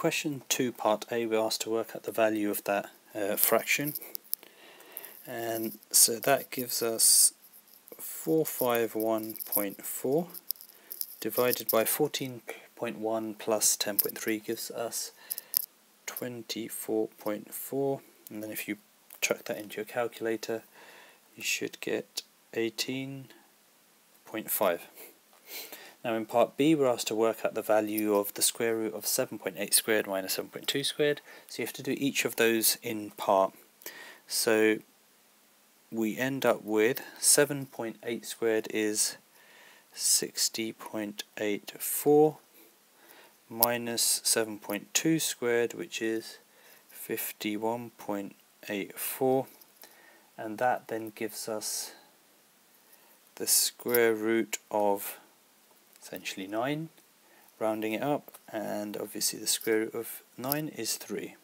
question 2 part A we're asked to work out the value of that uh, fraction. And so that gives us 451.4 divided by 14.1 plus 10.3 gives us 24.4 and then if you chuck that into your calculator you should get 18.5 now in part B we're asked to work out the value of the square root of 7.8 squared minus 7.2 squared. So you have to do each of those in part. So we end up with 7.8 squared is 60.84 minus 7.2 squared which is 51.84 and that then gives us the square root of essentially 9 rounding it up and obviously the square root of 9 is 3